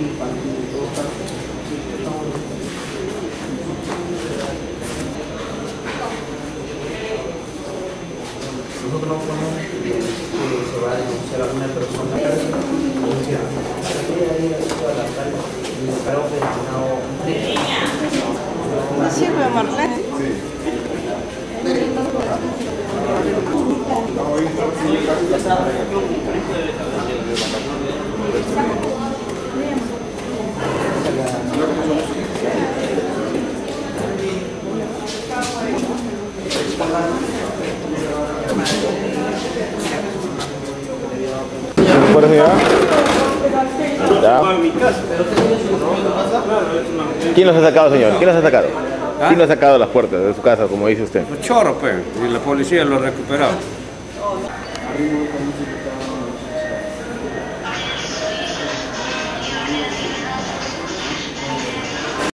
Nosotros no podemos que se va a denunciar a una persona ¿No sirve, Marlene? Sí. ¿Quién los ha sacado, señor? ¿Quién los ha sacado? ¿Quién los ha sacado las puertas de su casa, como dice usted? Los chorros, pues, y la policía lo ha recuperado.